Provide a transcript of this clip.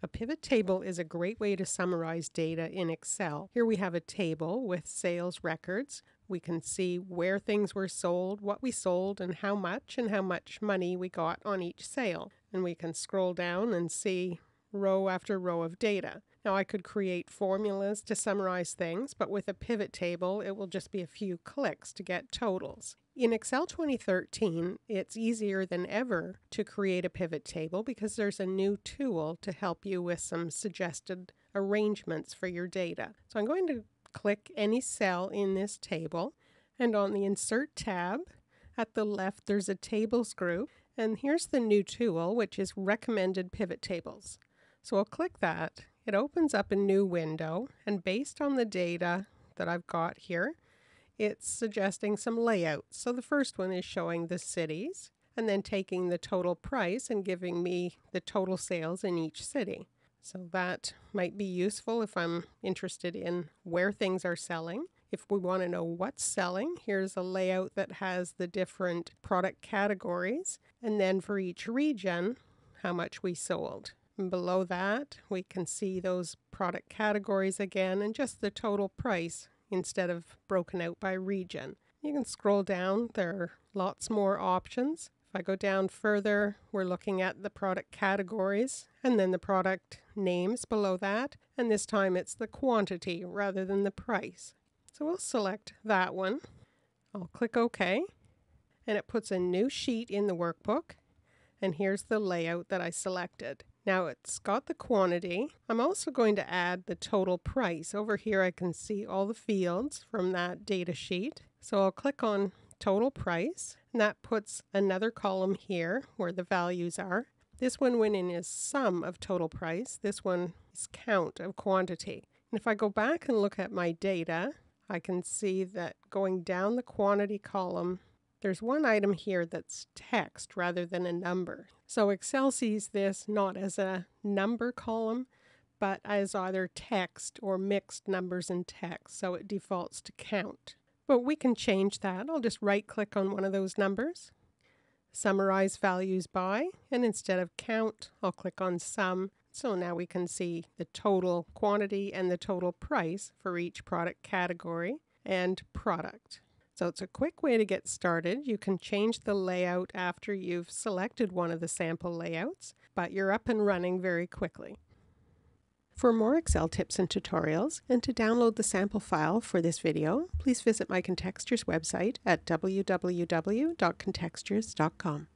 A pivot table is a great way to summarize data in Excel. Here we have a table with sales records. We can see where things were sold, what we sold, and how much, and how much money we got on each sale. And we can scroll down and see row after row of data. Now I could create formulas to summarize things, but with a pivot table, it will just be a few clicks to get totals. In Excel 2013, it's easier than ever to create a pivot table because there's a new tool to help you with some suggested arrangements for your data. So I'm going to click any cell in this table, and on the Insert tab, at the left there's a Tables group, and here's the new tool, which is Recommended Pivot Tables. So I'll click that. It opens up a new window, and based on the data that I've got here, it's suggesting some layouts. So the first one is showing the cities, and then taking the total price and giving me the total sales in each city. So that might be useful if I'm interested in where things are selling. If we want to know what's selling, here's a layout that has the different product categories, and then for each region, how much we sold. Below that, we can see those product categories again and just the total price instead of broken out by region. You can scroll down, there are lots more options. If I go down further, we're looking at the product categories and then the product names below that. And this time it's the quantity rather than the price. So we'll select that one. I'll click OK. And it puts a new sheet in the workbook. And here's the layout that I selected. Now it's got the quantity. I'm also going to add the total price. Over here I can see all the fields from that data sheet. So I'll click on total price and that puts another column here where the values are. This one went in as sum of total price. This one is count of quantity. And if I go back and look at my data, I can see that going down the quantity column, there's one item here that's text rather than a number. So Excel sees this not as a number column, but as either text or mixed numbers and text, so it defaults to count. But we can change that. I'll just right click on one of those numbers, summarize values by, and instead of count, I'll click on sum. So now we can see the total quantity and the total price for each product category and product. So it's a quick way to get started. You can change the layout after you've selected one of the sample layouts, but you're up and running very quickly. For more Excel tips and tutorials, and to download the sample file for this video, please visit my Contextures website at www.contextures.com.